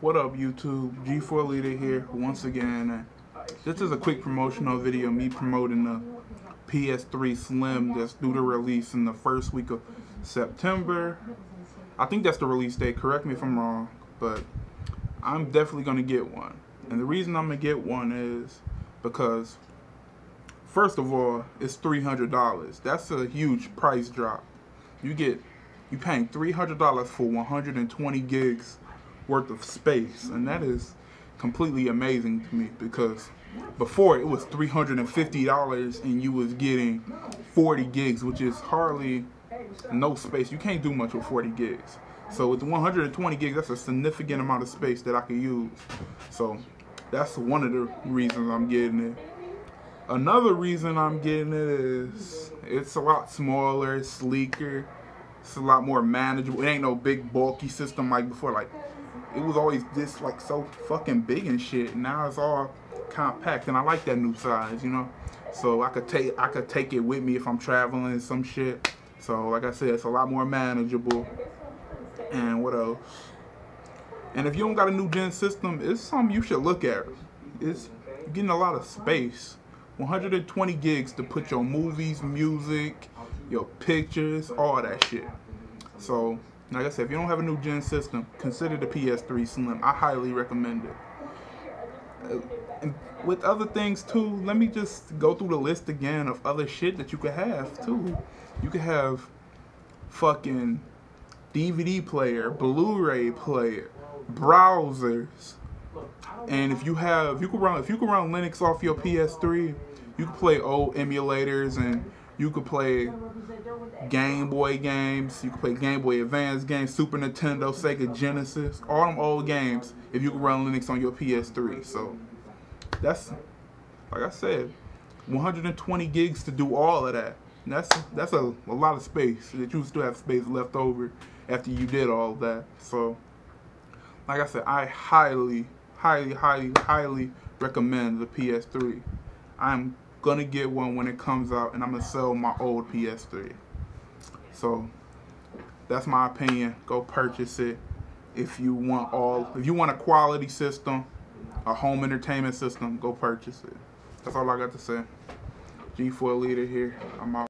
What up YouTube? G4 Leader here once again. This is a quick promotional video me promoting the PS3 Slim that's due to release in the first week of September. I think that's the release date, correct me if I'm wrong, but I'm definitely gonna get one. And the reason I'm gonna get one is because first of all, it's $300. That's a huge price drop. You get you paying $300 for 120 gigs worth of space, and that is completely amazing to me because before it was $350 and you was getting 40 gigs, which is hardly no space. You can't do much with 40 gigs. So with 120 gigs, that's a significant amount of space that I can use. So that's one of the reasons I'm getting it. Another reason I'm getting it is it's a lot smaller, sleeker, it's a lot more manageable. It ain't no big bulky system like before. Like it was always this like so fucking big and shit. Now it's all compact, and I like that new size, you know. So I could take I could take it with me if I'm traveling some shit. So like I said, it's a lot more manageable. And what else? And if you don't got a new gen system, it's something you should look at. It's getting a lot of space. 120 gigs to put your movies, music, your pictures, all that shit. So like I said, if you don't have a new gen system, consider the PS3 Slim. I highly recommend it. Uh, and with other things too, let me just go through the list again of other shit that you could have too. You could have fucking DVD player, Blu-ray player, browsers. And if you have, you could run, if you could run Linux off your PS3, you could play old emulators and you could play Game Boy games. You could play Game Boy Advance games, Super Nintendo, Sega Genesis, all them old games if you could run Linux on your PS3. So that's, like I said, 120 gigs to do all of that. That's that's a, a lot of space that you still have space left over after you did all that. So, like I said, I highly, highly, highly, highly recommend the PS3. I'm gonna get one when it comes out, and I'm gonna sell my old PS3. So that's my opinion. Go purchase it if you want all. If you want a quality system, a home entertainment system, go purchase it. That's all I got to say. G4 leader here. I'm out.